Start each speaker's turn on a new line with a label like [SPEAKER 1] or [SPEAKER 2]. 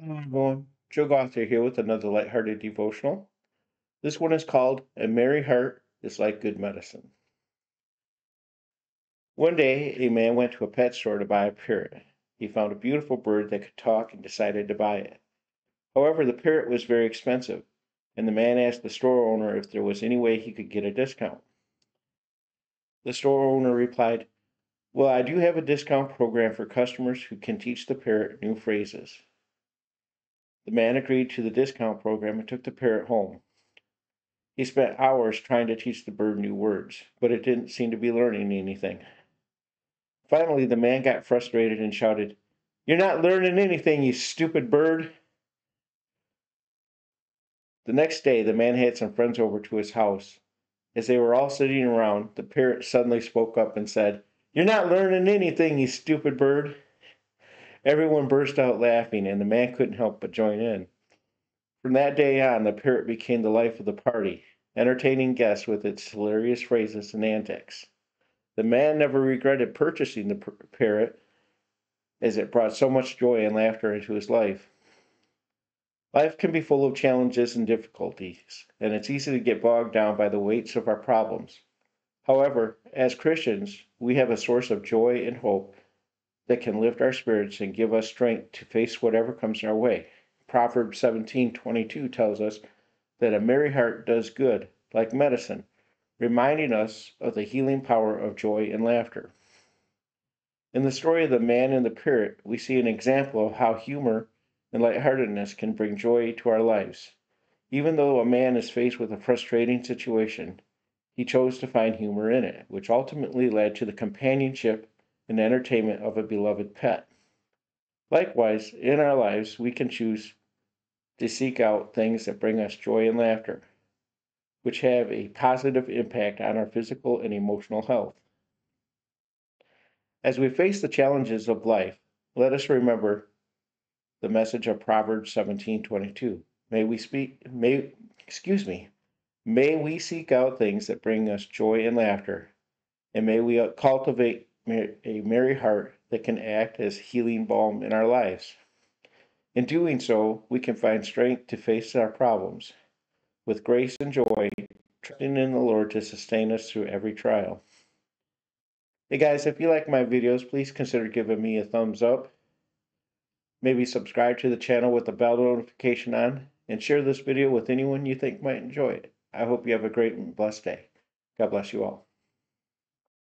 [SPEAKER 1] Mm, Hello everyone, Joe Gauthier here with another lighthearted devotional. This one is called A Merry Heart is Like Good Medicine. One day, a man went to a pet store to buy a parrot. He found a beautiful bird that could talk and decided to buy it. However, the parrot was very expensive, and the man asked the store owner if there was any way he could get a discount. The store owner replied, Well, I do have a discount program for customers who can teach the parrot new phrases. The man agreed to the discount program and took the parrot home. He spent hours trying to teach the bird new words, but it didn't seem to be learning anything. Finally, the man got frustrated and shouted, You're not learning anything, you stupid bird! The next day, the man had some friends over to his house. As they were all sitting around, the parrot suddenly spoke up and said, You're not learning anything, you stupid bird! Everyone burst out laughing, and the man couldn't help but join in. From that day on, the parrot became the life of the party, entertaining guests with its hilarious phrases and antics. The man never regretted purchasing the parrot, as it brought so much joy and laughter into his life. Life can be full of challenges and difficulties, and it's easy to get bogged down by the weights of our problems. However, as Christians, we have a source of joy and hope that can lift our spirits and give us strength to face whatever comes our way. Proverbs 17:22 tells us that a merry heart does good, like medicine, reminding us of the healing power of joy and laughter. In the story of the man and the parrot, we see an example of how humor and lightheartedness can bring joy to our lives. Even though a man is faced with a frustrating situation, he chose to find humor in it, which ultimately led to the companionship and entertainment of a beloved pet. Likewise, in our lives, we can choose to seek out things that bring us joy and laughter, which have a positive impact on our physical and emotional health. As we face the challenges of life, let us remember the message of Proverbs 17:22. May we speak may excuse me. May we seek out things that bring us joy and laughter, and may we cultivate a merry heart that can act as healing balm in our lives. In doing so, we can find strength to face our problems with grace and joy, trusting in the Lord to sustain us through every trial. Hey guys, if you like my videos, please consider giving me a thumbs up. Maybe subscribe to the channel with the bell notification on, and share this video with anyone you think might enjoy it. I hope you have a great and blessed day. God bless you all.